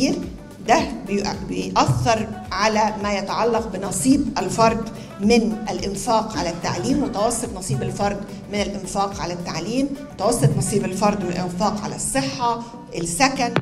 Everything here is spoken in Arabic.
كبير ده بيأثر على ما يتعلق بنصيب الفرد من الإنفاق على التعليم متوسط نصيب الفرد من الإنفاق على التعليم متوسط نصيب الفرد من الإنفاق على الصحة السكن.